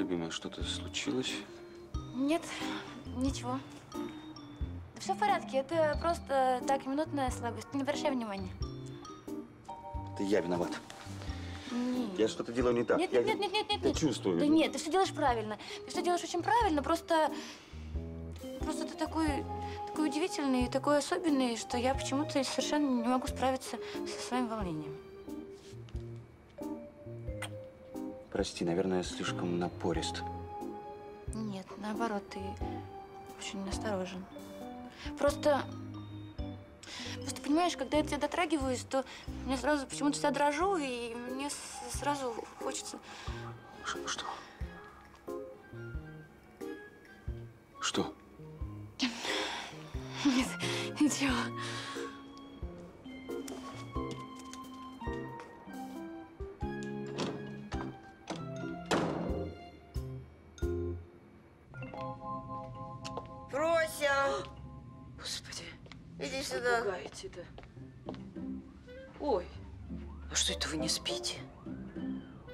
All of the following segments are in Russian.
Любимая, что-то случилось? Нет, ничего. Да все в порядке, это просто так, минутная слабость. Не обращай внимания. Это я виноват. Нет. Я что-то делаю не так. Нет, я, нет, нет, нет, нет, я нет. чувствую. Да нет, ты все делаешь правильно. Ты все делаешь очень правильно, просто... Просто ты такой, такой удивительный, такой особенный, что я почему-то совершенно не могу справиться со своим волнением. Прости, наверное, слишком напорист. Нет, наоборот, ты очень осторожен. Просто... Просто понимаешь, когда я тебя дотрагиваюсь, то мне сразу почему-то вся дрожу, и мне сразу хочется... Ш- Что? Что? Нет, ничего. Сюда. пугаете-то. Ой, а что это вы не спите?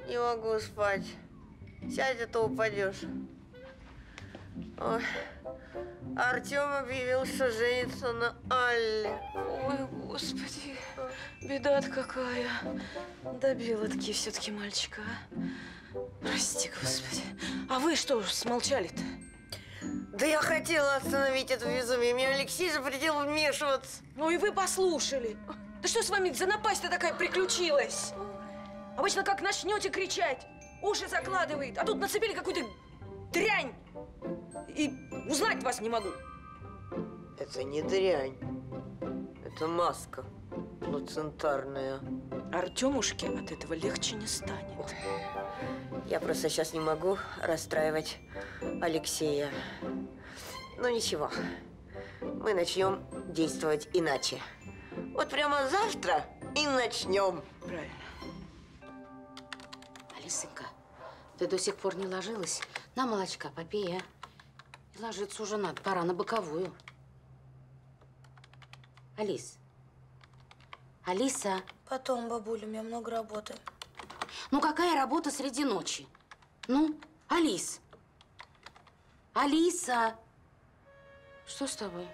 Не могу спать. Сядь, а то упадешь. Ой. Артем объявил, что женится на Алле. Ой, господи, беда какая. Добила-таки все-таки мальчика, а? Прости, господи. А вы что смолчали-то? Да я хотела остановить это безумие. Мне Алексей запретил вмешиваться. Ну и вы послушали. Да что с вами за напасть-то такая приключилась? Обычно как начнете кричать, уши закладывает, а тут нацепили какую-то дрянь. И узнать вас не могу. Это не дрянь. Это маска плацентарная. Артемушке от этого легче не станет. Я просто сейчас не могу расстраивать Алексея. Ну ничего, мы начнем действовать иначе. Вот прямо завтра и начнем. Правильно. Алисонька, ты до сих пор не ложилась? На молочка попей, а? И ложиться уже надо, пора на боковую. Алис. Алиса, Потом, бабуля, у меня много работы. Ну какая работа среди ночи? Ну, Алис. Алиса. Что с тобой?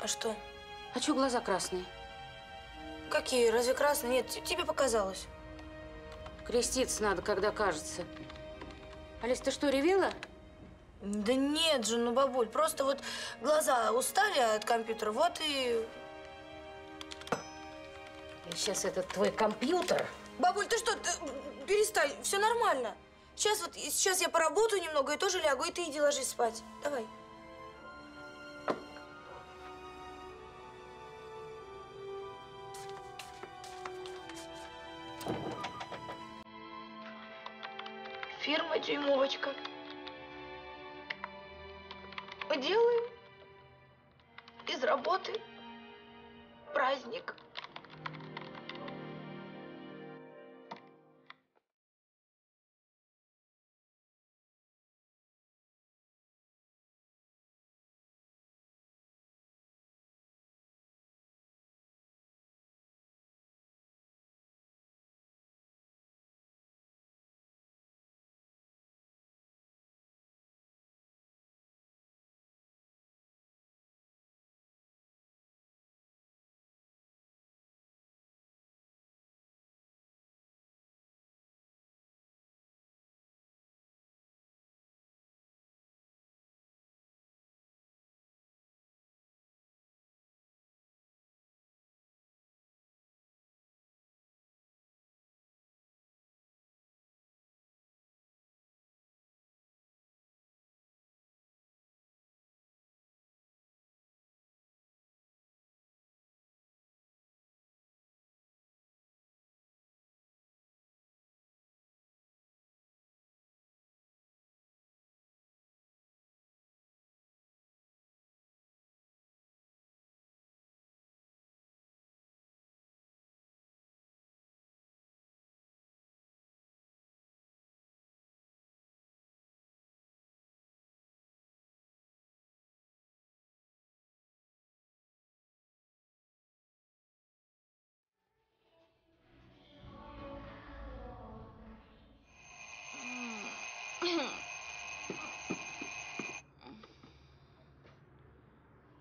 А что? А чё глаза красные? Какие? Разве красные? Нет, тебе показалось. Креститься надо, когда кажется. Алис, ты что, ревела? Да нет же, ну, бабуль, просто вот глаза устали от компьютера, вот и... Сейчас этот твой компьютер. Бабуль, ты что, ты, перестань, все нормально. Сейчас вот, сейчас я поработаю немного и тоже лягу, и ты иди ложись спать. Давай. Фирма «Дюймовочка». Мы делаем из работы праздник.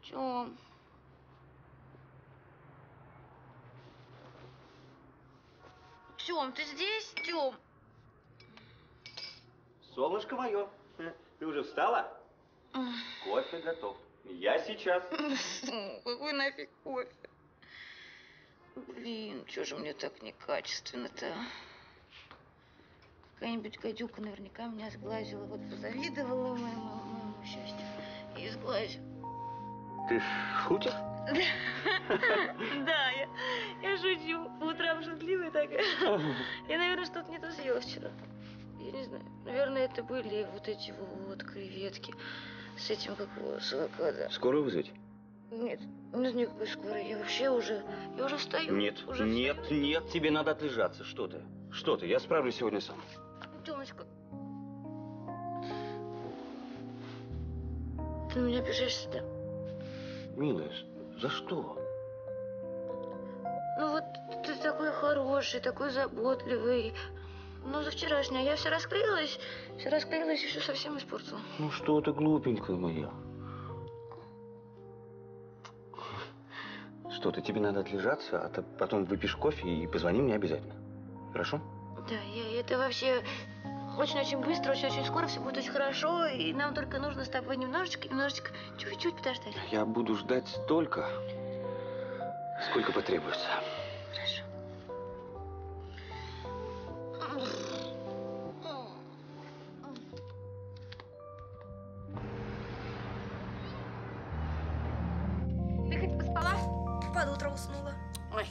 Тём. Тём, ты здесь, Тём? Солнышко мое, ты уже встала? Кофе готов. Я сейчас. Какой нафиг кофе? Блин, что же мне так некачественно-то? Какая-нибудь гадюка наверняка меня сглазила, вот позавидовала моему, моему счастью и сглазила. Ты шутишь? Да, я, я шучу. По утрам шутливая такая. Я, наверное, что-то не то съела вчера. Я не знаю. Наверное, это были вот эти вот креветки с этим, как его, с авокадо. Скоро вызвать? Нет, нет никакой скорой. Я вообще уже, я уже встаю. Нет, уже нет, встаю. нет, тебе надо отлежаться. Что ты? Что ты? Я справлюсь сегодня сам. Тёмочка. Ты на меня обижаешься, да? Милая, за что? Ну вот ты такой хороший, такой заботливый. Но за вчерашнее я все расклеилась, все расклеилась и все совсем испортила. Ну что ты, глупенькая моя? Что ты, тебе надо отлежаться, а ты потом выпьешь кофе и позвони мне обязательно. Хорошо? Да, я, это вообще очень-очень быстро, очень-очень скоро все будет очень хорошо, и нам только нужно с тобой немножечко, немножечко, чуть-чуть подождать. Я буду ждать столько, сколько потребуется. Хорошо. Ты хоть поспала? Под утро уснула. Ой,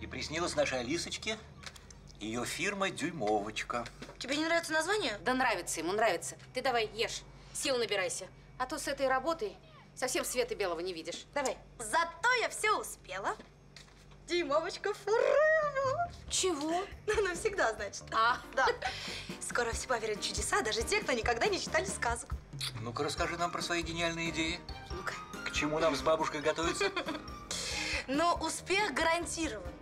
И приснилась нашей Алисочке ее фирма «Дюймовочка». Тебе не нравится название? да нравится ему, нравится. Ты давай ешь, сил набирайся. А то с этой работой совсем света белого не видишь. Давай. Зато я все успела. Димовочка forever. Чего? Ну, навсегда, значит. А, Да. Скоро все поверят в чудеса, даже те, кто никогда не читали сказок. Ну-ка, расскажи нам про свои гениальные идеи. ну-ка. К чему нам с бабушкой готовиться? Но успех гарантирован.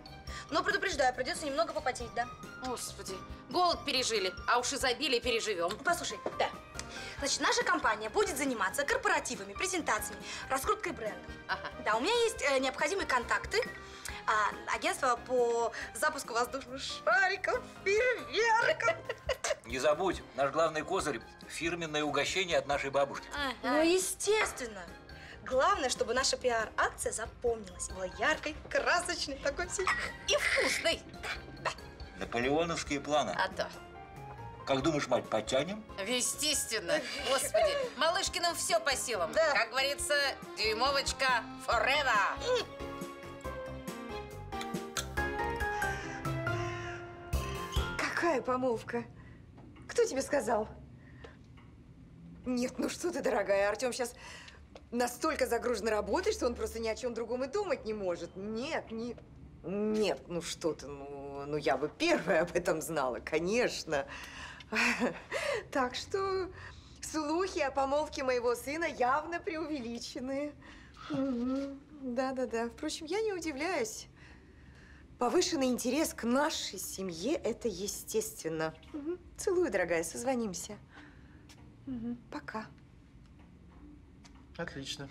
Но предупреждаю, придется немного попотеть, да? Господи, голод пережили, а уж изобилие переживем. Послушай, да. Значит, наша компания будет заниматься корпоративами, презентациями, раскруткой бренда. Ага. Да, у меня есть э, необходимые контакты. А, агентство по запуску воздушных шариков, фейерверков. Не забудь, наш главный козырь – фирменное угощение от нашей бабушки. Ну, естественно. Главное, чтобы наша пиар-акция запомнилась. Была яркой, красочной, такой всей. И вкусный. Наполеоновские планы. А то. Как думаешь, мать, потянем? Естественно. Господи, Малышкиным все по силам. Да. Как говорится, дюймовочка forever. Какая помолвка? Кто тебе сказал? Нет, ну что ты, дорогая, Артем сейчас настолько загружен работой, что он просто ни о чем другом и думать не может. Нет, не... Нет, ну что ты, ну, ну я бы первая об этом знала, конечно. Так что слухи о помолвке моего сына явно преувеличены. Да-да-да. Впрочем, я не удивляюсь. Повышенный интерес к нашей семье – это естественно. Целую, дорогая, созвонимся. Мгм. Пока. Отлично.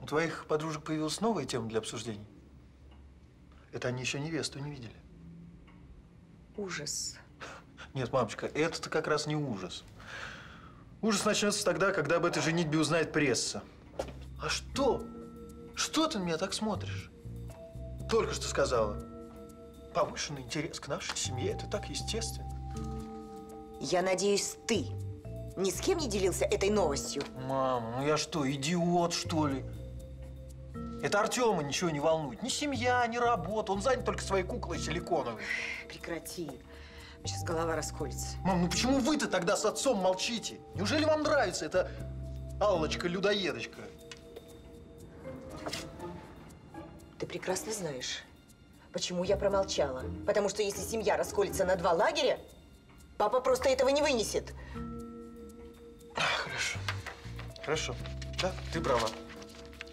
У твоих подружек появилась новая тема для обсуждений? Это они еще невесту не видели. Ужас. Нет, мамочка, это-то как раз не ужас. Ужас начнется тогда, когда об этой женитьбе узнает пресса. А что? Что ты на меня так смотришь? Только что сказала. Повышенный интерес к нашей семье – это так естественно. Я надеюсь, ты ни с кем не делился этой новостью? Мама, ну я что, идиот, что ли? Это Артема ничего не волнует. Ни семья, ни работа. Он занят только своей куклой силиконовой. Прекрати. Сейчас голова расколется. Мам, ну почему вы-то тогда с отцом молчите? Неужели вам нравится эта Аллочка-людоедочка? Ты прекрасно знаешь, почему я промолчала. Потому что если семья расколется на два лагеря, папа просто этого не вынесет. Хорошо. Хорошо. Да, ты права.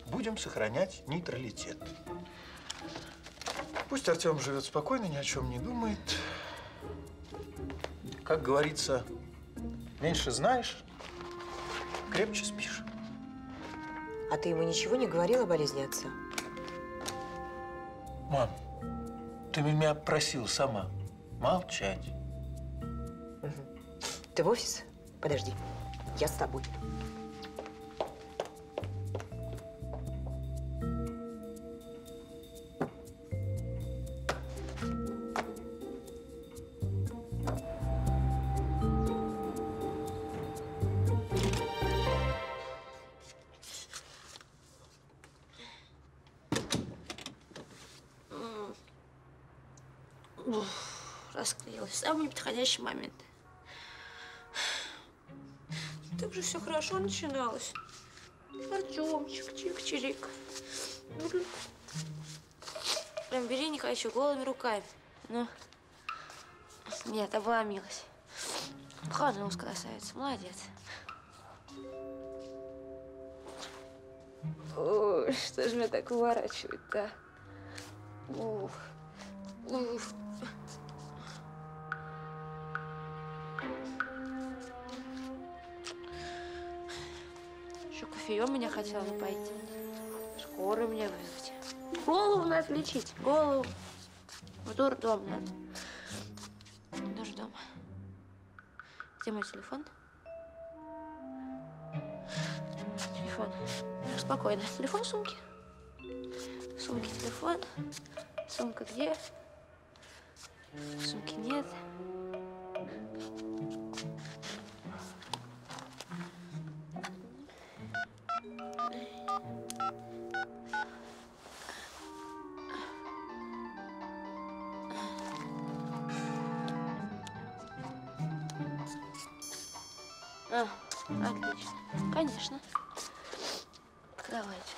Будем сохранять нейтралитет. Пусть Артем живет спокойно, ни о чем не думает. Как говорится, Меньше знаешь, крепче спишь. А ты ему ничего не говорил о болезни отца? Мам, ты меня просил сама молчать. Ты в офис? Подожди, я с тобой. Расклеилась. Самый неподходящий момент. Же все хорошо начиналось. Артемчик, чик-чирик. Прям бери, не хочу, голыми руками. Ну, нет, обломилась. Пханулась красавица, молодец. Ой, что же меня так уворачивает-то? Ух, ух. Кофеем меня хотела напоить. Скоро мне вызвать. Голову надо лечить, голову. В дурдом надо. Дурдом. Где мой телефон? Телефон. Спокойно. Телефон в сумке. В сумке телефон. Сумка где? Сумки нет. А, отлично. Конечно. Кроватик.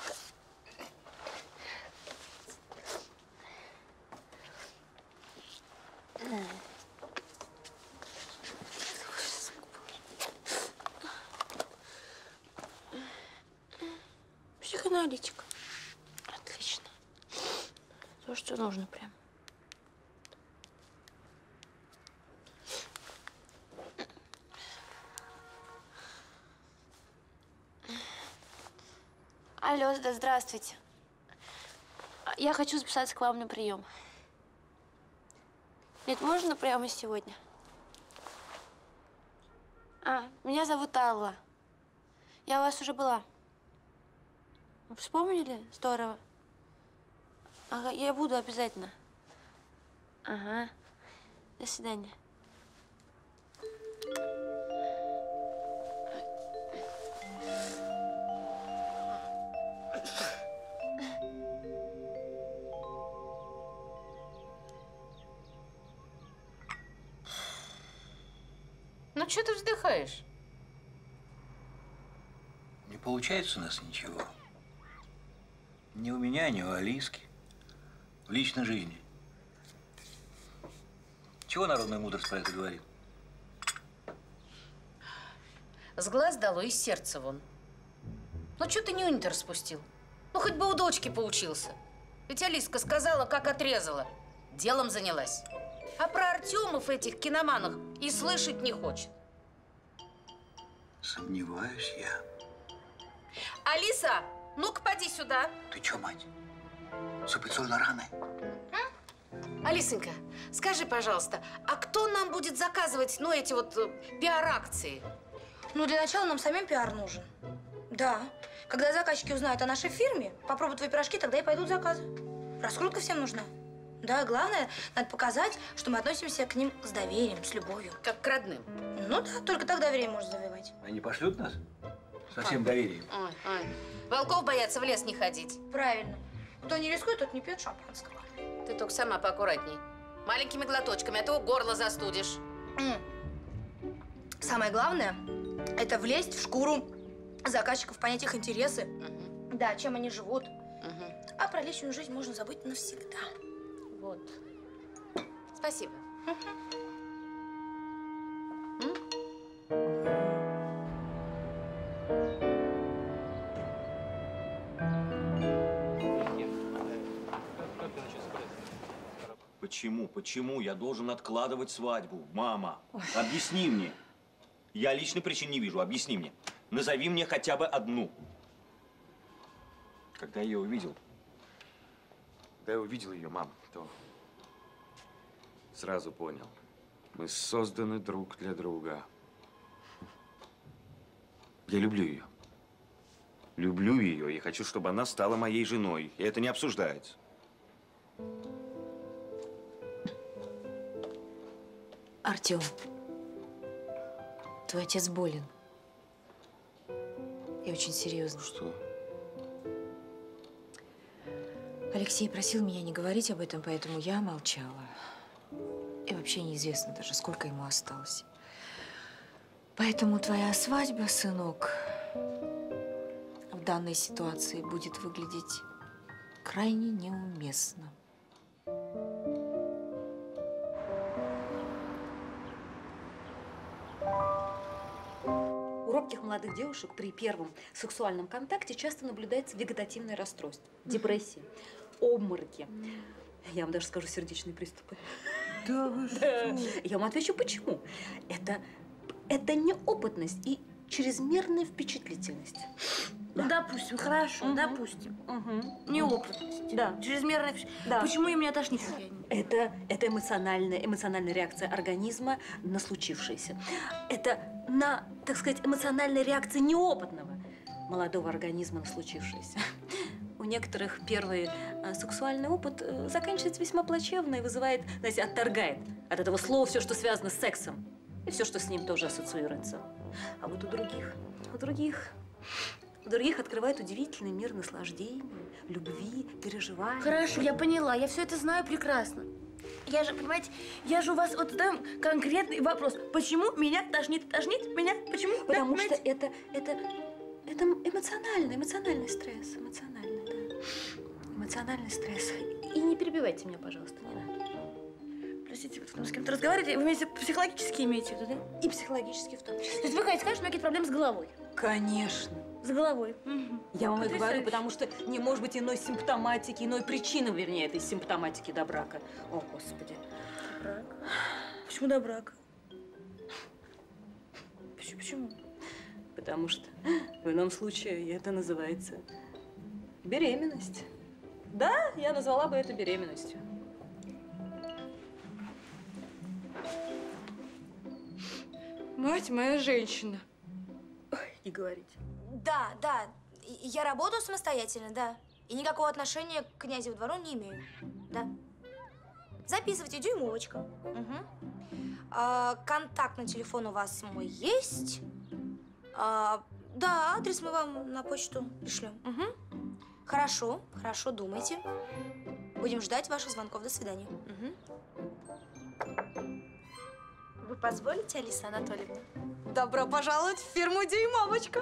Психоаналитик. Отлично. То, что нужно прям. Алло, да здравствуйте. Я хочу записаться к вам на прием. Нет, можно прямо сегодня? А, меня зовут Алла. Я у вас уже была. Вспомнили? Здорово. Ага, я буду обязательно. Ага. До свидания. Получается у нас ничего. Ни у меня, ни у Алиски. В личной жизни. Чего народная мудрость про это говорит? С глаз дало, из сердца вон. Ну, что ты не унитер распустил? Ну, хоть бы у дочки поучился. Ведь Алиска сказала, как отрезала. Делом занялась. А про Артемов этих киноманах и слышать не хочет. Сомневаюсь я. Алиса, ну-ка, поди сюда. Ты чё, мать? Супицоль на раны? Алисонька, скажи, пожалуйста, а кто нам будет заказывать, ну, эти вот э, пиар-акции? Ну, для начала нам самим пиар нужен. Да. Когда заказчики узнают о нашей фирме, попробуют твои пирожки, тогда и пойдут заказы. Раскрутка всем нужна. Да, главное, надо показать, что мы относимся к ним с доверием, с любовью. Как к родным. Ну да, только так доверие можно завоевать. Они пошлют нас? Со всем доверием. Ой, ой. Волков боятся в лес не ходить. Правильно. Кто не рискует, тот не пьет шампанского. Ты только сама поаккуратней. Маленькими глоточками, а то горло застудишь. М. Самое главное – это влезть в шкуру заказчиков, понять их интересы. Мгм, Да, чем они живут. мгм. А про личную жизнь можно забыть навсегда. Вот. Спасибо. Почему, почему я должен откладывать свадьбу, мама? Объясни мне. Я личной причин не вижу. Объясни мне. Назови мне хотя бы одну. Когда я ее увидел, когда я увидел ее, мам, то сразу понял. Мы созданы друг для друга. Я люблю ее. Люблю ее и хочу, чтобы она стала моей женой. И это не обсуждается. Артем, твой отец болен. И очень серьезно. Что? Алексей просил меня не говорить об этом, поэтому я молчала. И вообще неизвестно даже, сколько ему осталось. Поэтому твоя свадьба, сынок, в данной ситуации будет выглядеть крайне неуместно. Робких молодых девушек при первом сексуальном контакте часто наблюдается вегетативное расстройство, депрессия, обмороки. Я вам даже скажу сердечные приступы. Да вы Да. Я вам отвечу, почему. Это, это неопытность и чрезмерная впечатлительность. Ну, допустим, хорошо, Мгм. допустим. Мгм. Неопытность. Да. Чрезмерная... Да. Почему и меня тошнит? Я Это, это эмоциональная, эмоциональная реакция организма на случившееся. Это на, так сказать, эмоциональная реакция неопытного молодого организма на случившееся. У некоторых первый э, сексуальный опыт э, заканчивается весьма плачевно и вызывает, знаете, отторгает от этого слова все, что связано с сексом. И все, что с ним тоже ассоциируется. А вот у других, у других, у других открывает удивительный мир наслаждений, любви, переживаний. Хорошо, я поняла, я все это знаю прекрасно. Я же, понимаете, я же у вас вот задаю конкретный вопрос. Почему меня тошнит? Тошнит меня? Почему? Да, Потому что понимаете? это, это, это эмоциональный, эмоциональный стресс, эмоциональный, да. Эмоциональный стресс. И не перебивайте меня, пожалуйста, не надо. Простите, вы с кем-то разговариваете, вы имеете психологически имеете в виду, да? И психологически в том числе. То есть вы хотите сказать, что у меня какие-то проблемы с головой? Конечно. С головой. Я вам и Потрясающе. говорю, потому что не может быть иной симптоматики, иной причины, вернее, этой симптоматики до брака. О, Господи. Брак. Почему до брака? Почему? Почему? Потому что в ином случае это называется беременность. Да, я назвала бы это беременностью. Мать моя женщина. Не говорите. Да, да. Я работаю самостоятельно, да. И никакого отношения к князю двору не имею. Да. Записывайте, дюймовочка. Мгм. А, контактный телефон у вас мой есть. А, да, адрес мы вам на почту пришлем. Мгм. Хорошо, хорошо, думайте. Будем ждать ваших звонков. До свидания. Мгм. Вы позволите, Алиса Анатольевна? Добро пожаловать в фирму «Дюймовочка».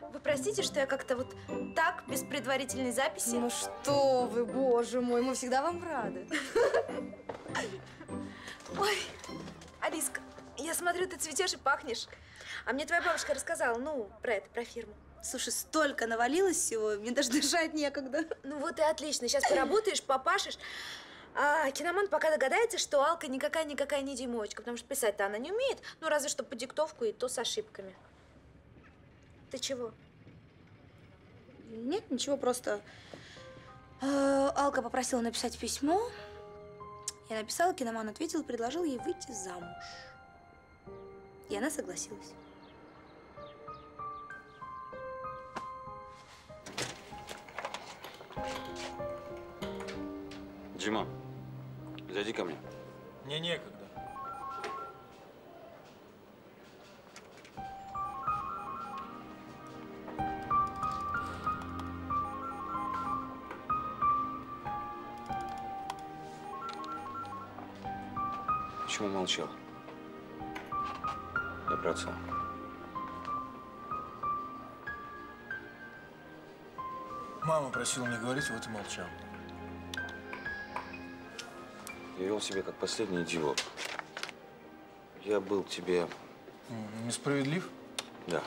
Вы простите, что я как-то вот так, без предварительной записи? Ну что вы, боже мой, мы всегда вам рады. Ой, Алиска, я смотрю, ты цветешь и пахнешь. А мне твоя бабушка рассказала, ну, про это, про фирму. Слушай, столько навалилось всего, мне даже дышать некогда. Ну вот и отлично, сейчас поработаешь, попашешь. А киноман пока догадается, что Алка никакая-никакая не дюймовочка, потому что писать-то она не умеет, ну разве что по диктовку и то с ошибками. Ты чего? Нет, ничего, просто э, Алка попросила написать письмо. Я написала, киноман ответил и предложил ей выйти замуж. И она согласилась. Дима, зайди ко мне. Мне некогда. Почему молчал? Я про отца. Мама просила не говорить, вот и молчал. Я вел себя как последний идиот. Я был тебе... Несправедлив? Да.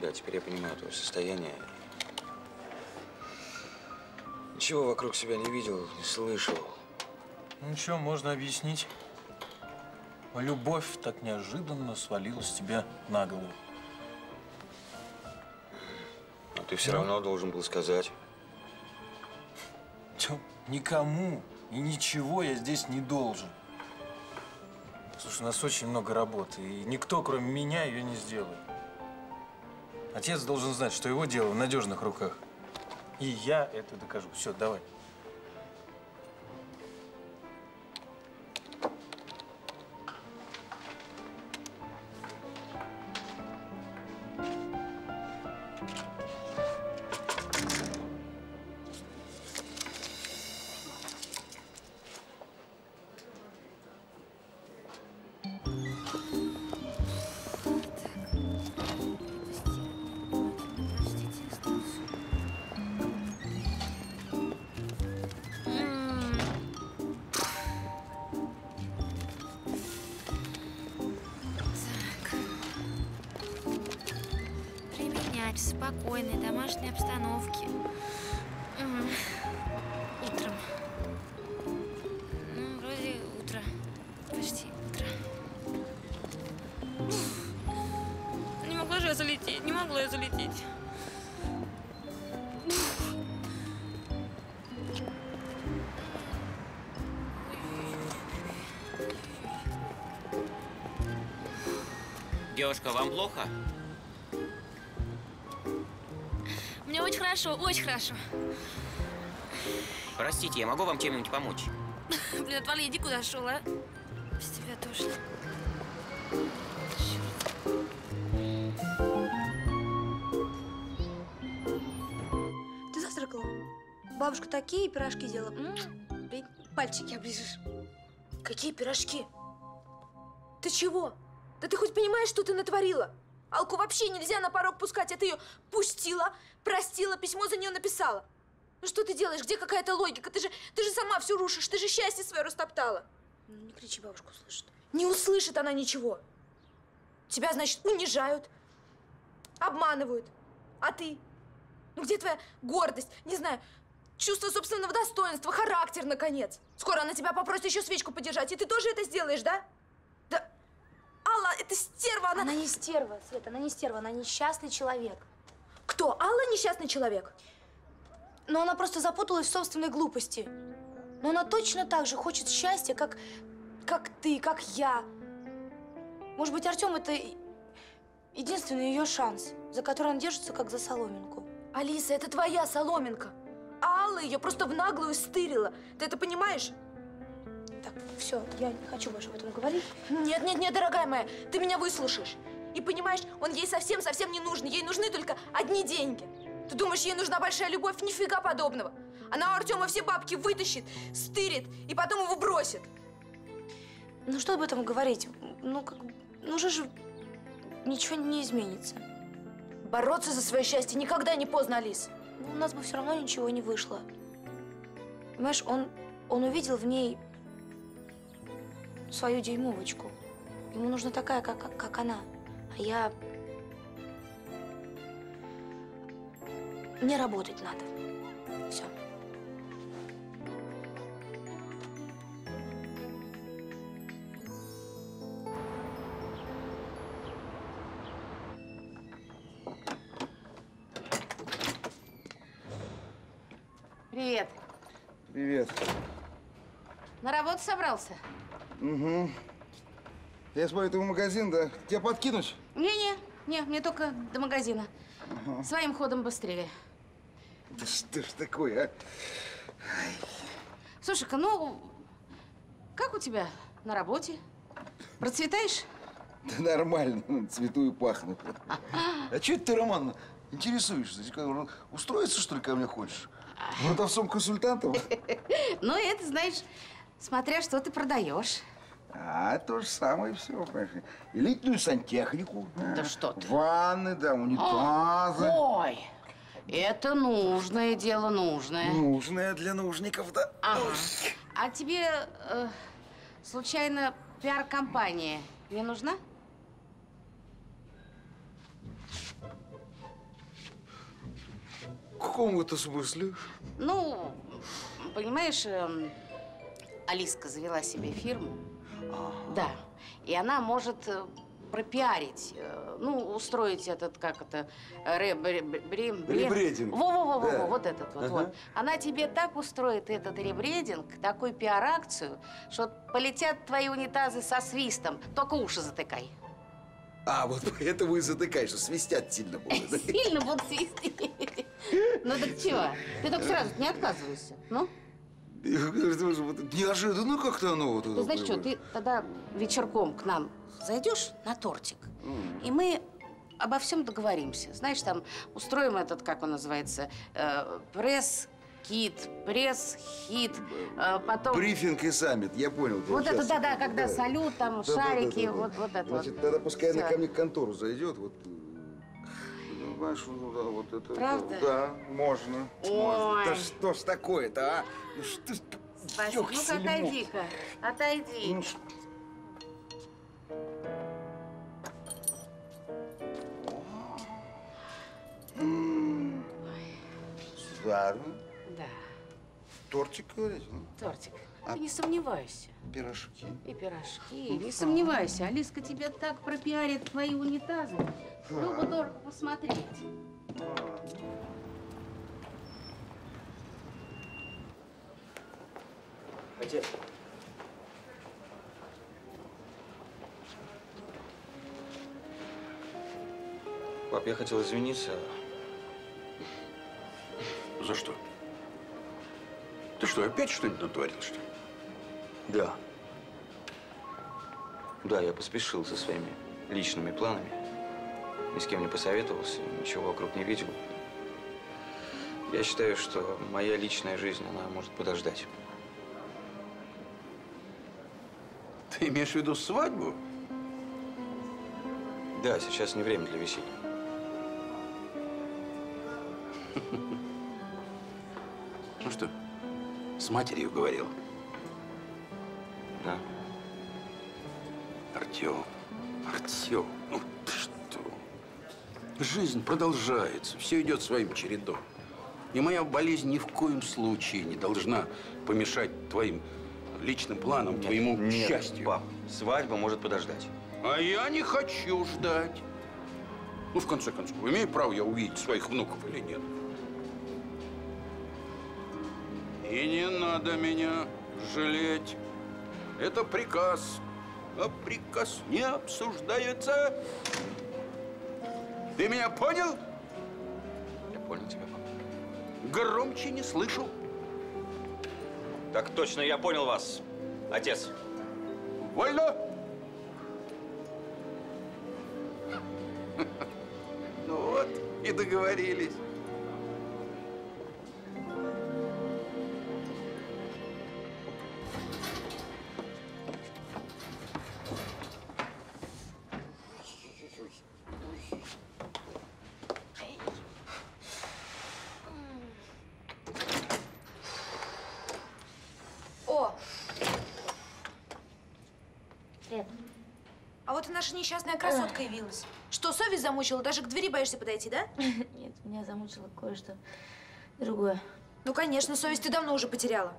Да, теперь я понимаю твое состояние. Ничего вокруг себя не видел, не слышал. Ну ничего, можно объяснить. любовь так неожиданно свалилась тебе на голову? Но ты все равно должен был сказать. Тём, никому и ничего я здесь не должен. Слушай, у нас очень много работы, и никто, кроме меня, ее не сделает. Отец должен знать, что его дело в надежных руках. И я это докажу. Все, давай. В спокойной домашней обстановке. М, Утром. Ну, вроде утро. Почти утро. Не могла же я залететь, не могла я залететь. Девушка, вам плохо? Хорошо, очень хорошо. Простите, я могу вам чем-нибудь помочь? Блин, отвали, иди куда шел, а? С тебя тошно. Ты завтракала? Бабушка такие пирожки делала. М, блин, Пальчики оближешь. Какие пирожки? Ты чего? Да ты хоть понимаешь, что ты натворила? Алку вообще нельзя на порог пускать, а ты ее пустила, простила, письмо за нее написала. Ну что ты делаешь? Где какая-то логика? Ты же, ты же сама все рушишь, ты же счастье свое растоптала. Ну, не кричи, бабушка услышит. Не услышит она ничего. Тебя, значит, унижают, обманывают. А ты? Ну где твоя гордость? Не знаю, чувство собственного достоинства, характер, наконец. Скоро она тебя попросит еще свечку подержать, и ты тоже это сделаешь, да? Да, Алла, это стерва, она... Она не стерва, Света, она не стерва, она несчастный человек. Кто? Алла несчастный человек? Но она просто запуталась в собственной глупости. Но она точно так же хочет счастья, как, как ты, как я. Может быть, Артем это единственный ее шанс, за который она держится, как за соломинку. Алиса, это твоя соломинка. А Алла ее просто в наглую стырила. Ты это понимаешь? Так, все, я не хочу больше об этом говорить. Нет, нет, нет, дорогая моя, ты меня выслушаешь. И понимаешь, он ей совсем-совсем не нужен. Ей нужны только одни деньги. Ты думаешь, ей нужна большая любовь? Нифига подобного. Она у Артема все бабки вытащит, стырит и потом его бросит. Ну что об этом говорить? Ну, как, ну уже же ничего не изменится. Бороться за свое счастье никогда не поздно, Алис. Ну, у нас бы все равно ничего не вышло. Понимаешь, он, он увидел в ней свою дюймовочку. Ему нужна такая, как, как, как она. А я... Мне работать надо. Все. Привет. Привет. На работу собрался? Угу. Я смотрю, ты в магазин, да? Тебя подкинуть? Не-не, не, мне только до магазина. Своим ходом быстрее. Да что ж такое, а? Слушай-ка, ну, как у тебя на работе? Процветаешь? Да нормально, цвету и пахну. А что это ты, Роман, интересуешься? Ты как, Устроиться, что ли, ко мне хочешь? Продавцом-консультантом? Ну, это, знаешь, смотря что ты продаешь. А, то же самое все, понимаешь. Элитную сантехнику. Да что ты. Ванны, да, унитазы. Ой, это нужное дело, нужное. Нужное для нужников, да. Ага. А тебе, э, случайно, пиар-компания не нужна? В каком это смысле? Ну, понимаешь, эм, Алиска завела себе фирму. Да. и она может э, пропиарить, э, ну, устроить этот, как это, ре, бре- бре- бре- Ребрендинг. Во-во-во, Да. вот этот вот, Ага. вот. Она тебе так устроит этот ребрендинг, такую пиар-акцию, что полетят твои унитазы со свистом. Только уши затыкай. А, вот поэтому и затыкаешь, свистят сильно будет. да? Сильно будут свистеть. Ну так чего? Ты только сразу не отказывайся. Ну, Я говорю, тоже вот Неожиданно как-то оно вот ты знаешь что, понимаешь. ты тогда вечерком к нам зайдешь на тортик, и мы обо всем договоримся. Знаешь, там устроим этот, как он называется, э, пресс-кит, пресс-хит, э, потом... Брифинг и саммит, я понял. Вот это да-да, когда салют, там, Да, да, да, шарики, да, да. вот, вот это вот. Значит, тогда пускай она Всё. ко мне в контору зайдет, вот. Э, ну, Знаешь, ну да, вот это. Правда? Да, можно. Ой. можно. Да что ж такое-то, а? Ну что ж Спасибо. Ну-ка, отойди-ка, отойди. Ну, ну, Да, тортик, говорите, ну, тортик. А- Ты не сомневайся. пирожки. И пирожки. Не сомневайся, Алиска тебе так пропиарит твои унитазы. Любо-дорого посмотреть. Отец. Пап, я хотел извиниться. За что? Ты что, опять что-нибудь натворил, что ли? Да. Да, я поспешил со своими личными планами. Ни с кем не посоветовался, ничего вокруг не видел. Я считаю, что моя личная жизнь, она может подождать. Ты имеешь в виду свадьбу? Да, сейчас не время для веселья. Ну что, с матерью говорил? Да. Артем, Артем, ну ты что? Жизнь продолжается, все идет своим чередом. И моя болезнь ни в коем случае не должна помешать твоим личным планам, твоему Нет, счастью. пап, свадьба может подождать. А я не хочу ждать. Ну, в конце концов, имею право я увидеть своих внуков или нет? И не надо меня жалеть. Это приказ. А приказ не обсуждается. Ты меня понял? Я понял тебя, пап. Громче не слышу. Так точно, я понял вас, отец. Вольно? Ну вот, и договорились. А вот и наша несчастная красотка явилась. Что, совесть замучила? Даже к двери боишься подойти, да? Нет, меня замучило кое-что другое. Ну, конечно, совесть ты давно уже потеряла.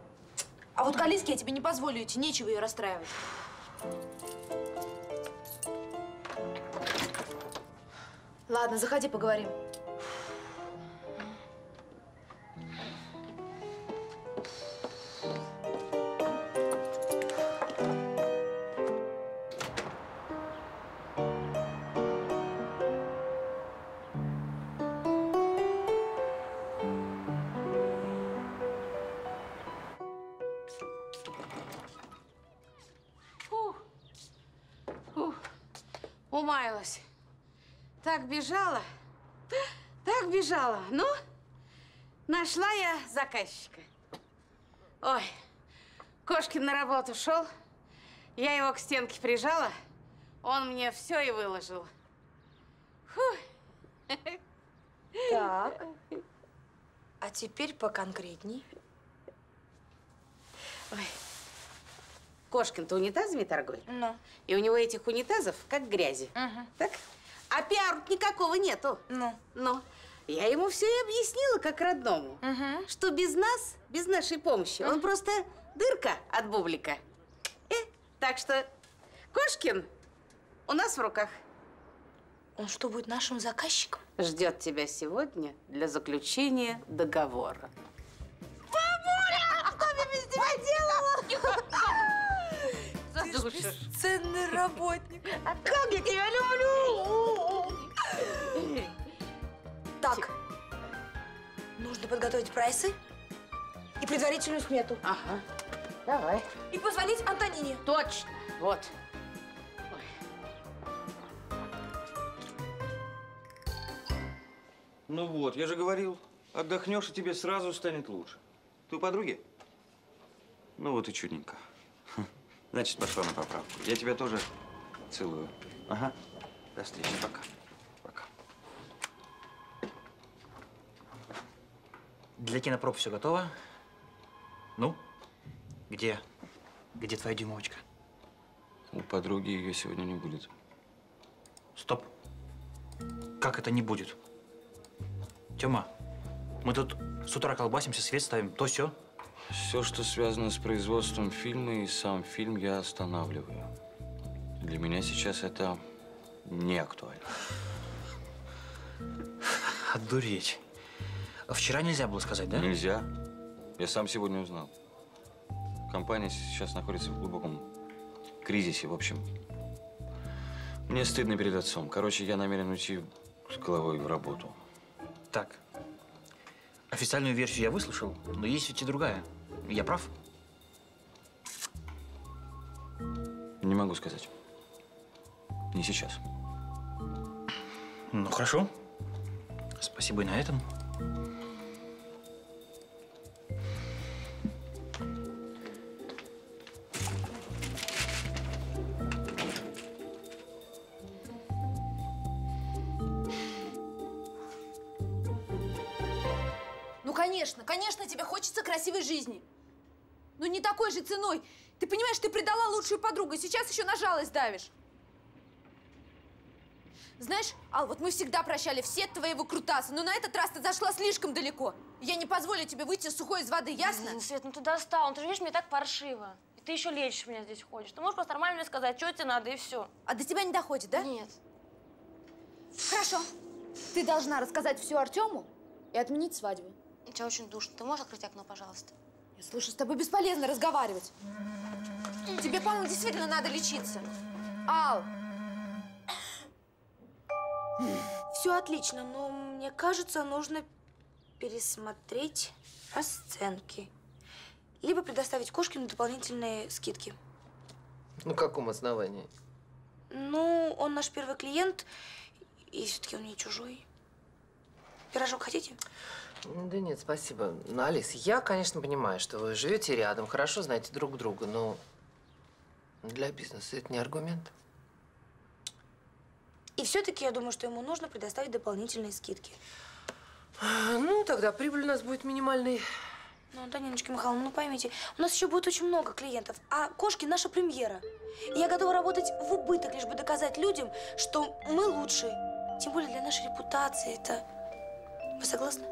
А вот к Алиске я тебе не позволю идти, нечего ее расстраивать. Ладно, заходи, поговорим. Так бежала. Так бежала. Ну, нашла я заказчика. Ой, Кошкин на работу шел. Я его к стенке прижала. Он мне все и выложил. Фух. Так. А теперь поконкретней. Ой. Кошкин-то унитазами торгует. Ну. И у него этих унитазов как грязи. Угу. Так? А пиару никакого нету. Ну. Ну, я ему все и объяснила, как родному, Угу. что без нас, без нашей помощи, он просто дырка от бублика. Э, так что Кошкин у нас в руках. Он что, будет нашим заказчиком? Ждет тебя сегодня для заключения договора. Бабуля! Что ты без тебя делала? Задушишь. Ценный работник. А как я тебя люблю! Так, нужно подготовить прайсы и предварительную смету. Ага, давай. И позвонить Антонине. Точно, вот. Ну вот, я же говорил, отдохнешь, и тебе сразу станет лучше. Ты у подруги? Ну вот и чудненько. Значит, пошла на поправку. Я тебя тоже целую. Ага. До встречи. Пока. Для кинопроб все готово? Ну, где? Где твоя дюймовочка? У подруги ее сегодня не будет. Стоп. Как это не будет? Тёма, мы тут с утра колбасимся, свет ставим, то все. Все, что связано с производством фильма и сам фильм, я останавливаю. Для меня сейчас это не актуально. Отдуреть. Вчера нельзя было сказать, да? Нельзя. Я сам сегодня узнал. Компания сейчас находится в глубоком кризисе, в общем. Мне стыдно перед отцом. Короче, я намерен уйти с головой в работу. Так. Официальную версию я выслушал, но есть ведь и другая. Я прав? Не могу сказать. Не сейчас. Ну, хорошо. Спасибо и на этом. Же ценой. Ты понимаешь, ты предала лучшую подругу, и сейчас еще на жалость давишь. Знаешь, Ал, вот мы всегда прощали все твои выкрутасы, но на этот раз ты зашла слишком далеко. Я не позволю тебе выйти сухой из воды, ясно? Блин, Свет, ну ты достал, ты же видишь, мне так паршиво. И ты еще лечишь меня здесь ходишь. Ты можешь просто нормально мне сказать, что тебе надо, и все. А до тебя не доходит, да? Нет. Хорошо. Ты должна рассказать все Артему и отменить свадьбу. Тебя очень душно. Ты можешь открыть окно, пожалуйста? Слушай, с тобой бесполезно разговаривать. Тебе, по-моему, действительно надо лечиться. Ал, Все отлично, но мне кажется, нужно пересмотреть расценки. Либо предоставить Кошкину дополнительные скидки. На каком основании? Ну, он наш первый клиент, и все-таки он не чужой. Пирожок хотите? Да нет, спасибо. Ну, Алис, я, конечно, понимаю, что вы живете рядом, хорошо знаете друг друга, но для бизнеса это не аргумент. И все-таки я думаю, что ему нужно предоставить дополнительные скидки. Ну, тогда прибыль у нас будет минимальной. Ну, Антониночка Михайловна, ну поймите, у нас еще будет очень много клиентов, а кошки наша премьера. И я готова работать в убыток, лишь бы доказать людям, что мы лучшие. Тем более для нашей репутации это... Вы согласны?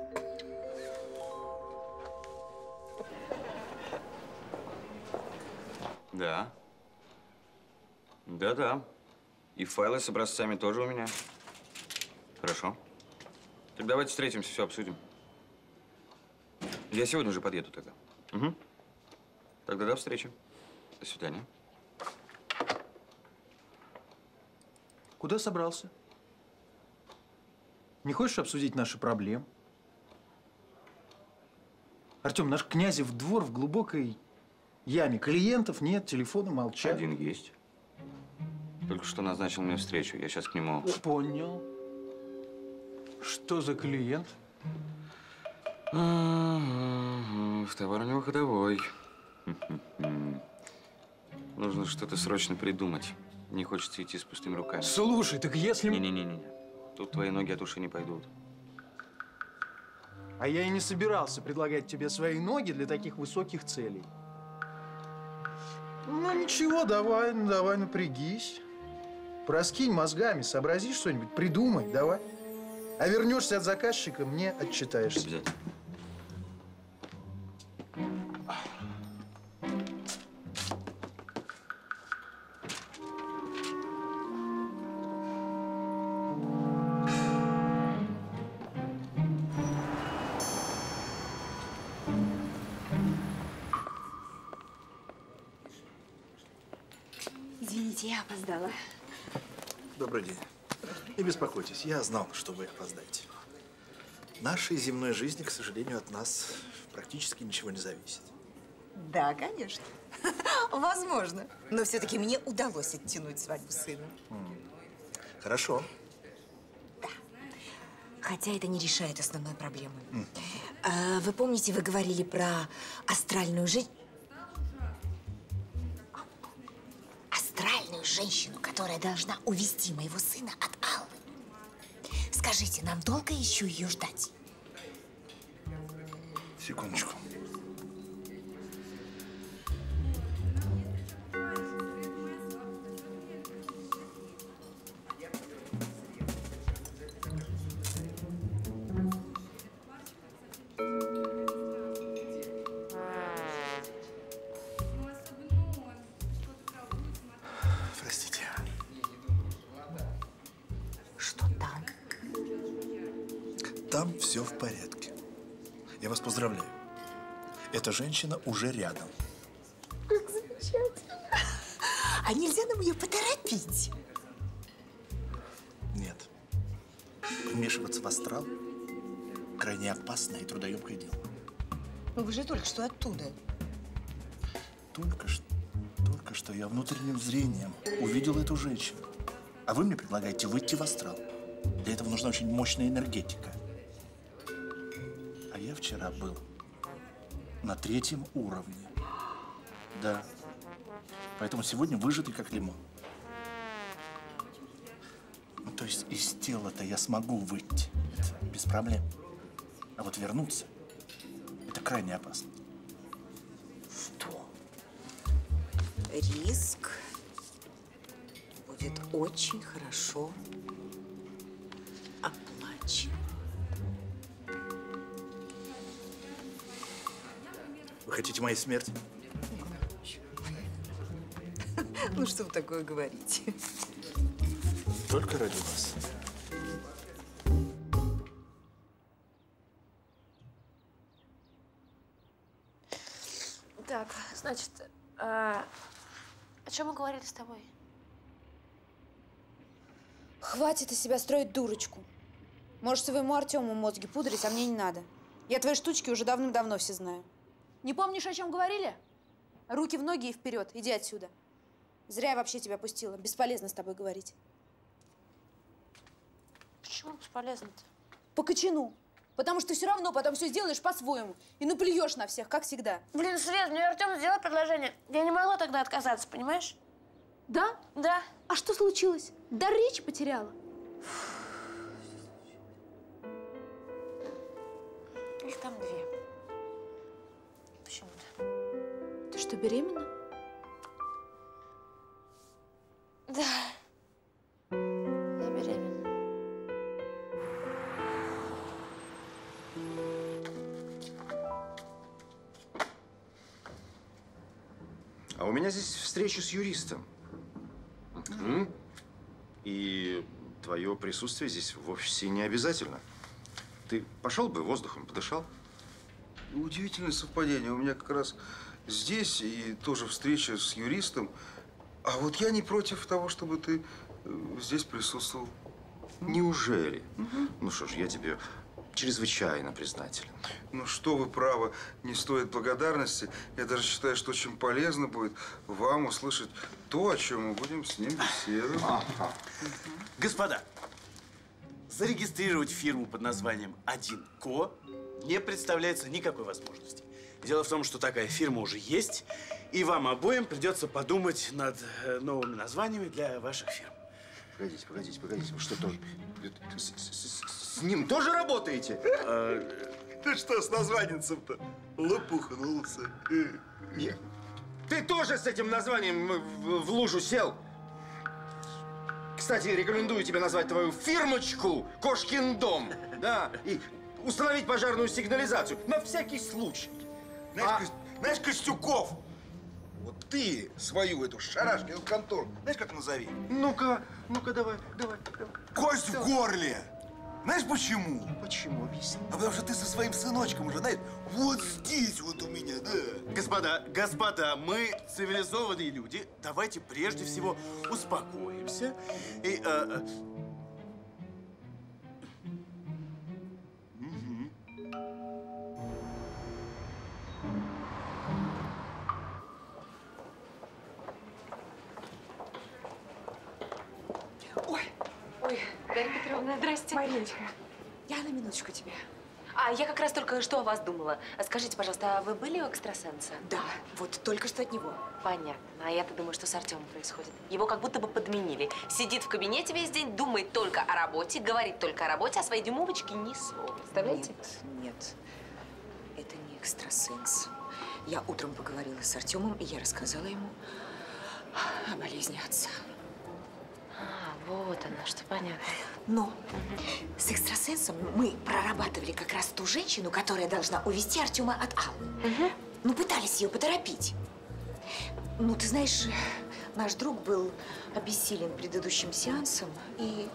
Да. Да-да. И файлы с образцами тоже у меня. Хорошо. Так давайте встретимся, все обсудим. Я сегодня уже подъеду тогда. Угу. Тогда до встречи. До свидания. Куда собрался? Не хочешь обсудить наши проблемы? Артем, наш князев двор в глубокой яме. Клиентов нет, телефоны молчат. Один есть. Только что назначил мне встречу. Я сейчас к нему... Понял. Что за клиент? В товар у него ходовой. Нужно что-то срочно придумать. Не хочется идти с пустыми руками. Слушай, так если... Не-не-не. Тут твои ноги от уши не пойдут. А я и не собирался предлагать тебе свои ноги для таких высоких целей. Ну ничего, давай, ну, давай, напрягись. Проскинь мозгами, сообрази что-нибудь, придумай, давай. А вернешься от заказчика, мне отчитаешься. Обязательно. Беспокойтесь, я знал, что вы опоздаете. Нашей земной жизни, к сожалению, от нас практически ничего не зависит. Да, конечно. Возможно. Но все-таки мне удалось оттянуть свадьбу сына. Хорошо. Хотя это не решает основной проблемы. А, Вы помните, вы говорили про астральную жизнь? Астральную женщину, которая должна увести моего сына от Аллы. Скажите, нам долго еще ее ждать? Секундочку. Там все в порядке. Я вас поздравляю. Эта женщина уже рядом. Как замечательно. А нельзя нам ее поторопить? Нет. Вмешиваться в астрал – крайне опасное и трудоемкое дело. Ну вы же только что оттуда. Только что, только что я внутренним зрением увидел эту женщину. А вы мне предлагаете выйти в астрал. Для этого нужна очень мощная энергетика. Вчера был на третьем уровне. Да. Поэтому сегодня выжатый как лимон. Ну, то есть из тела-то я смогу выйти. Это без проблем. А вот вернуться – это крайне опасно. Что? Риск будет очень хорошо хотите моей смерти? Ну что вы такое говорите? Только ради вас. Так, значит, а, о чем мы говорили с тобой? Хватит из себя строить дурочку. Можешь своему Артему мозги пудрить, а мне не надо. Я твои штучки уже давным-давно все знаю. Не помнишь, о чем говорили? Руки в ноги и вперед. Иди отсюда. Зря я вообще тебя пустила. Бесполезно с тобой говорить. Почему бесполезно-то? По кочану. Потому что все равно потом все сделаешь по-своему. И наплюешь на всех, как всегда. Блин, Свет, мне Артем сделал предложение. Я не могла тогда отказаться, понимаешь? Да? Да. А что случилось? Дар речи потеряла? Их там две. Что, беременна? Да. Я беременна. А у меня здесь встреча с юристом. Мгм. И твое присутствие здесь в офисе не обязательно. Ты пошел бы, воздухом подышал? Удивительное совпадение. У меня как раз здесь и тоже встреча с юристом. А вот я не против того, чтобы ты э, здесь присутствовал. Неужели? Ну что ж, я тебе чрезвычайно признателен. Ну что вы, право, не стоит благодарности. Я даже считаю, что очень полезно будет вам услышать то, о чем мы будем с ним беседовать. Господа, зарегистрировать фирму под названием «Один Ко» не представляется никакой возможности. Дело в том, что такая фирма уже есть, и вам обоим придется подумать над э, новыми названиями для ваших фирм. Погодите, погодите, погодите. Вы что, тоже с, с- с- с ним тоже работаете? Ты что с названницем-то? Лопухнулся. Нет. Ты тоже с этим названием в, в лужу сел? Кстати, рекомендую тебе назвать твою фирмочку «Кошкин дом». Да, и установить пожарную сигнализацию на всякий случай. Знаешь, А- Кос- знаешь, Костюков, вот ты свою эту шарашкину контору, знаешь, как назови? Ну-ка, ну-ка, давай, давай, давай. Кость в горле! Знаешь почему? Почему? Объясни. А потому что ты со своим сыночком уже, знаешь, вот здесь вот у меня, да. Господа, господа, мы цивилизованные люди. Давайте прежде всего успокоимся и... э, Петровна, здрасте. Мариночка, я на минуточку тебе. А, я как раз только что о вас думала. Скажите, пожалуйста, а вы были у экстрасенса? Да, вот только что от него. Понятно. А я-то думаю, что с Артемом происходит. Его как будто бы подменили. Сидит в кабинете весь день, думает только о работе, говорит только о работе, а своей дюймовочке ни слова. Представляете? Нет, нет, это не экстрасенс. Я утром поговорила с Артемом, и я рассказала ему о болезни отца. Вот она, что понятно. Но с экстрасенсом мы прорабатывали как раз ту женщину, которая должна увести Артема от Аллы. Ну, пытались ее поторопить. Ну, ты знаешь, наш друг был обессилен предыдущим сеансом, и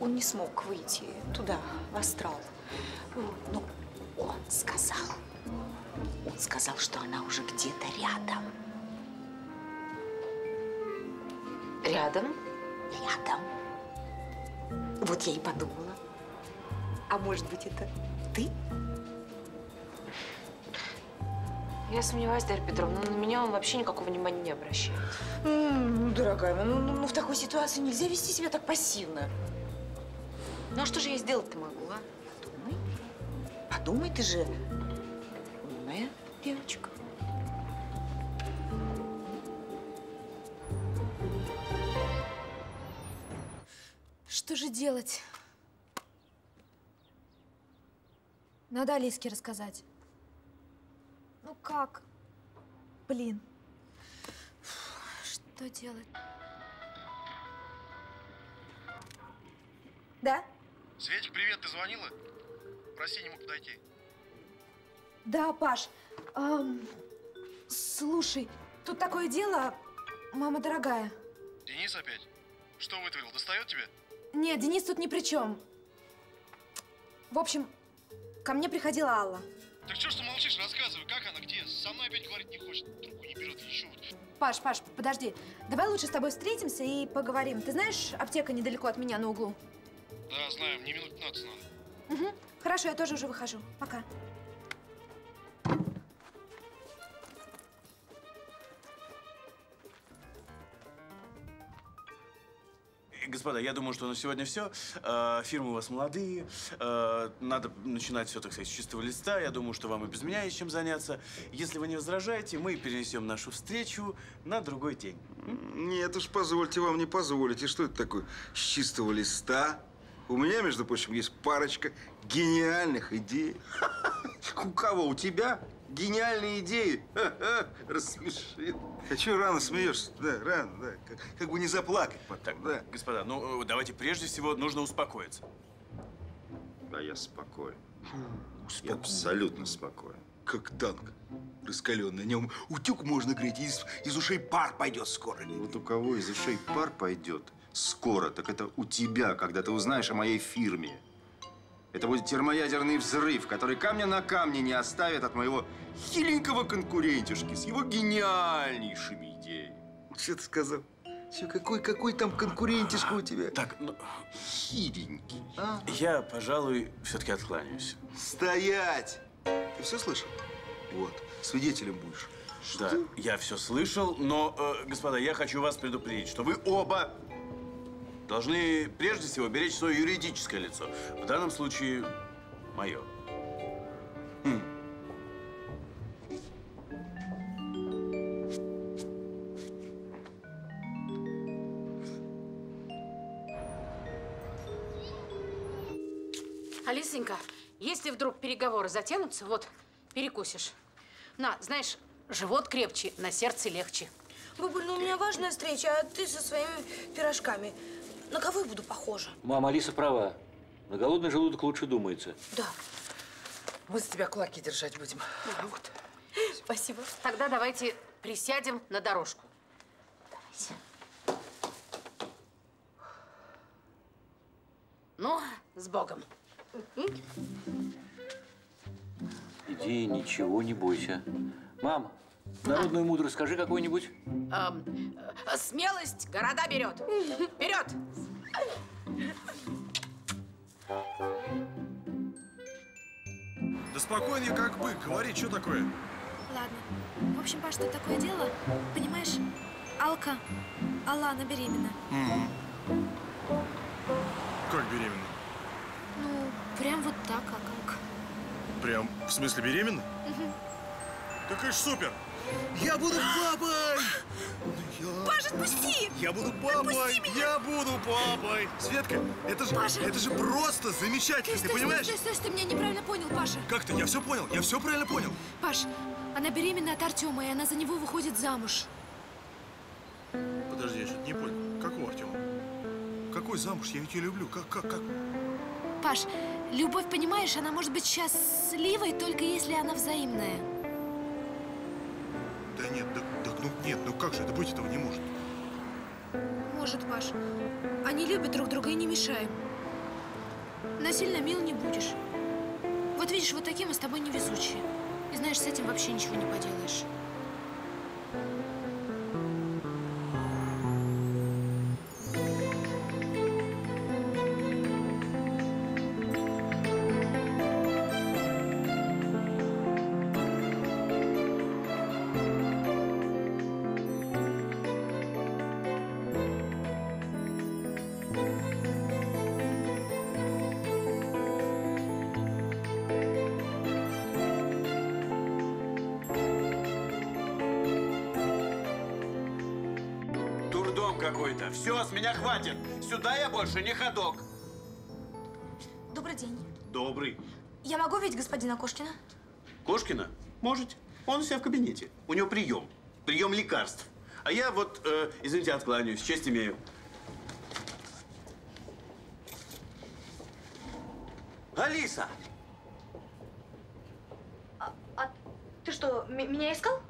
он не смог выйти туда, в астрал. Но он сказал, он сказал, что она уже где-то рядом. Рядом? Рядом. Вот я и подумала. А может быть, это ты? Я сомневаюсь, Дарья Петровна, но на меня он вообще никакого внимания не обращает. Ну, дорогая ну, ну, ну в такой ситуации нельзя вести себя так пассивно. Ну а что же я сделать-то могу, а? Подумай, ты же умная девочка. Что же делать? Надо Алиске рассказать. Ну как? Блин. Что делать? Да? Светик, привет, ты звонила? Прости, не мог подойти. Да, Паш. Ам, слушай, тут такое дело, мама дорогая. Денис опять? Что вытворил? Достает тебя? Нет, Денис тут ни при чем. В общем, ко мне приходила Алла. Так что ж ты молчишь? Рассказывай, как она, где? Со мной опять говорить не хочет, трубку не берет, еще вот. Паш, Паш, подожди. Давай лучше с тобой встретимся и поговорим. Ты знаешь, аптека недалеко от меня на углу? Да, знаю, мне минут 15 надо. Угу. Хорошо, я тоже уже выхожу. Пока. Господа, я думаю, что на сегодня все. Э, Фирмы у вас молодые. Э, Надо начинать все, так сказать, с чистого листа. Я думаю, что вам и без меня есть чем заняться. Если вы не возражаете, мы перенесем нашу встречу на другой день. Нет уж, позвольте вам не позволить. И что это такое с чистого листа? У меня, между прочим, есть парочка гениальных идей. У кого? У тебя? Гениальные идеи? Ха-ха, Рассмешил. А что рано смеешься? Да, рано, да. Как, как бы не заплакать потом, да. Господа, ну э, давайте прежде всего нужно успокоиться. Да я спокоен. Я абсолютно спокоен. Как танк раскаленный. На нем утюг можно греть, из, из ушей пар пойдет скоро. Вот у кого из ушей пар пойдет скоро, так это у тебя, когда ты узнаешь о моей фирме. Это будет термоядерный взрыв, который камня на камне не оставит от моего хиленького конкурентишки с его гениальнейшими идеями. Что ты сказал? Че, какой, какой там конкурентишка у тебя? Так, ну... Хиленький, а? Я, пожалуй, все-таки откланяюсь. Стоять! Ты все слышал? Вот, свидетелем будешь. Да, я все слышал, но, э, господа, я хочу вас предупредить, что вы оба должны прежде всего беречь свое юридическое лицо. В данном случае мое. Алисенька, если вдруг переговоры затянутся, вот, перекусишь. На, знаешь, живот крепче, на сердце легче. Бабуль, ну у меня важная встреча, а ты со своими пирожками. На кого я буду похожа? Мама, Алиса права. На голодный желудок лучше думается. Да. Мы за тебя кулаки держать будем. Вот. Спасибо. Тогда давайте присядем на дорожку. Ну, С Богом. Иди, ничего не бойся. Мам, народную мудрость скажи какой-нибудь. Эм, э, смелость города берет. Вперед! Да спокойно, я как бык. Говори, что такое? Ладно. В общем, Паш, что такое дело? Понимаешь, Алка, Алана беременна. Мгм. Как беременна? Ну, прям вот так, как Алка. Прям, в смысле, беременна? Мгм. Так это ж супер! Я буду папой! Паша, отпусти! Я буду папой! Я буду папой! Светка, это же, Паша! это же просто замечательно, ты Стой, понимаешь? Стой, стой, стой, ты меня неправильно понял, Паша. Как ты? Я все понял, я все правильно понял. Паш, она беременна от Артема, и она за него выходит замуж. Подожди, я что-то не понял. Какого Артема? Какой замуж? Я ведь ее люблю. Как, как, как? Паш, любовь, понимаешь, она может быть счастливой, только если она взаимная. Нет, да, да ну нет, ну как же это быть этого не может? Может, Паш. Они любят друг друга и не мешаем. Насильно мил не будешь. Вот видишь, вот такие мы с тобой невезучие. И знаешь, с этим вообще ничего не поделаешь. Какой-то. Все, с меня хватит. Сюда я больше не ходок. Добрый день. Добрый. Я могу видеть господина Кошкина? Кошкина? Можете. Он у себя в кабинете. У него прием. Прием лекарств. А я вот, э, извините, откланяюсь. Честь имею. Алиса! А ты что, меня искал?